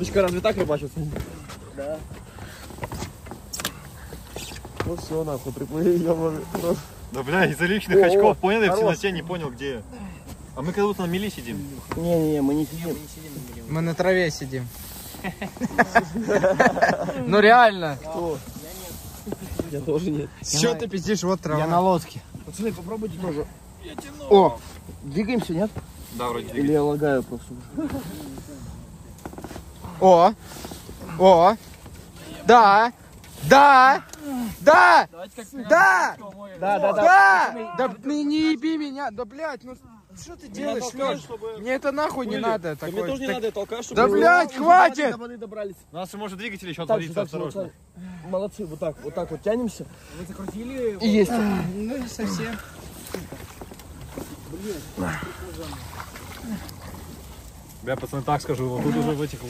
Удочка разве так рыбачится? Да. Ну все, нахуй, приплыли, ё Да бля, из-за личных очков, понял? Я в темноте не понял, где я. А мы как будто на мели сидим. Не-не-не, мы не сидим. Мы на траве сидим. Ну реально. Кто? Я тоже нет. Что ты пиздишь? Вот трава. лодке. Пацаны, попробуйте тоже. О, двигаемся, нет? Да, вроде Или я лагаю просто? О. О. Да. Да. Да. Да. Да, да, Да. Да не, не еби меня. Да блядь, ну что ты делаешь, Лёш? Мне это нахуй не надо. Да мне такое. тоже не Так- надо, я толкаю, чтобы... Да, блядь, хватит! У нас может двигатель еще отвалится, так, осторожно. так. Молодцы, вот так, вот так вот тянемся. Вы закрутили? И есть. Ну не совсем. Я пацаны так скажу, вот тут уже в этих